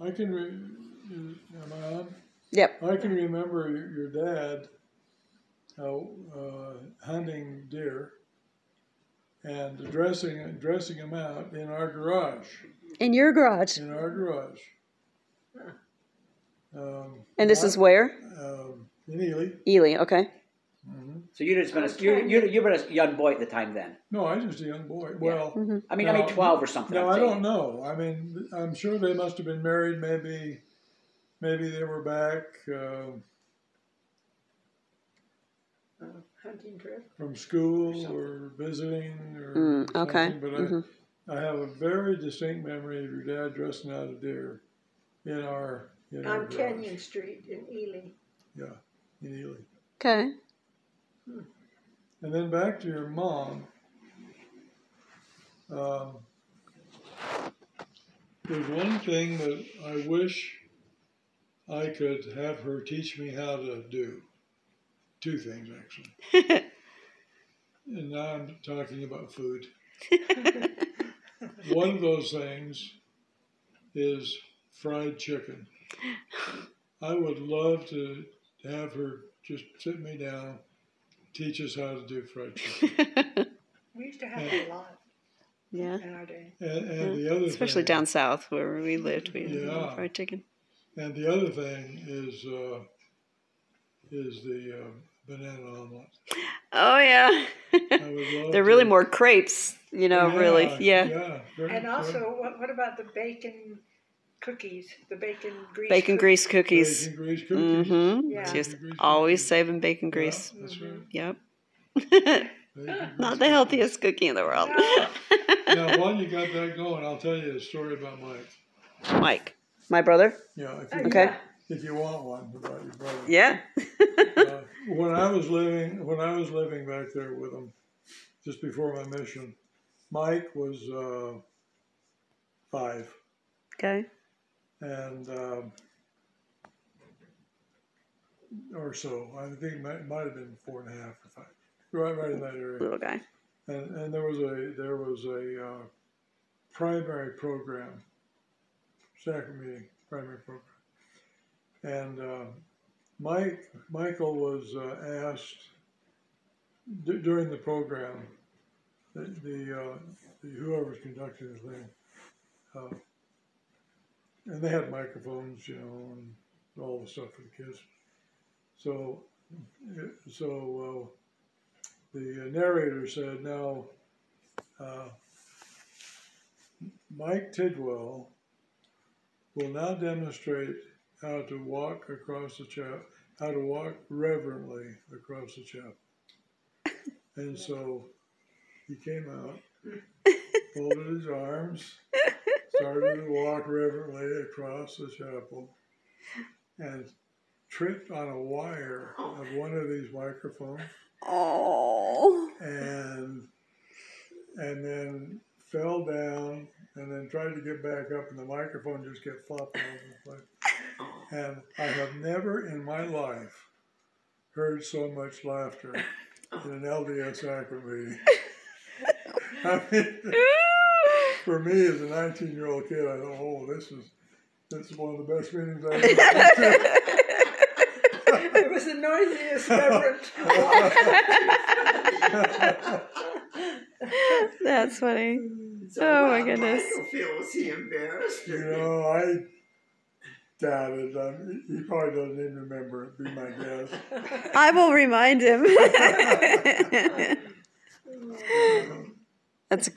I can, re- am I on? Yep. I can remember your, dad uh, uh, hunting deer and dressing dressing them out in our garage. In your garage. In our garage. Um, And this I- is where? um, in Ely. Ely. Okay. Hmm So you'd have been a, you you you were a young boy at the time then. No, I was just a young boy. Well, hmm I mean, I mean No, twelve or something. no, I'm I saying. don't know. I mean, I'm sure they must have been married. Maybe, maybe they were back uh, hunting trip. from school or visiting or Mm, okay. something. But I, Mhm. I have a very distinct memory of your dad dressing out a deer in our in On garage. Kenyon Street in Ely. Yeah, in Ely. Okay. And then back to your mom. Um, there's one thing that I wish I could have her teach me how to do. Two things, actually. and now I'm talking about food. one of those things is fried chicken. I would love to have her just sit me down, teach us how to do fried chicken. We used to have a lot yeah. in our day. And, and the other Especially thing, down south where we lived, we had Yeah. fried chicken. And the other thing is uh, is the uh, banana omelet. Oh yeah. I would love They're really to- more crepes, you know. really, yeah. Yeah. And also, what, what about the bacon cookies? The bacon grease. Bacon cook- grease cookies. bacon grease cookies. Mm-hmm. Yeah. Just Bacon grease always cookies. saving bacon Yeah, grease. that's right. Yep. Not the healthiest cookie in the world. cookies. Now, while you got that going, I'll tell you a story about Mike. Mike, my brother. Yeah, if Oh, you, Okay. if you want one about your brother. Yeah. uh, when I was living when I was living back there with him, just before my mission, Mike was uh, five, okay. And um, or so. I think it might, might have been four and a half or five, right, right in that area. Little guy. And and there was a there was a uh, primary program, sacrament meeting primary program, and uh, Mike Michael was uh, asked d- during the program, the, the, uh, the whoever was conducting the thing, uh, and they had microphones, you know, and all the stuff for the kids. So so. Uh, the narrator said, now, uh, Mike Tidwell will now demonstrate how to walk across the chapel, how to walk reverently across the chapel. And so he came out, folded his arms, started to walk reverently across the chapel, and tripped on a wire of one of these microphones Oh. and and then fell down and then tried to get back up and the microphone just kept flopping over the place. And I have never in my life heard so much laughter in an LDS sacrament meeting. I mean, for me as a 19 year old kid, I thought, oh, this is this is one of the best meetings I've ever been to. It was the noisiest reverend. That's funny. So Oh, my goodness. Michael feel? Was he embarrassed? You know, I doubt it. Um, he probably doesn't even remember it, be my guess. I will remind him. That's a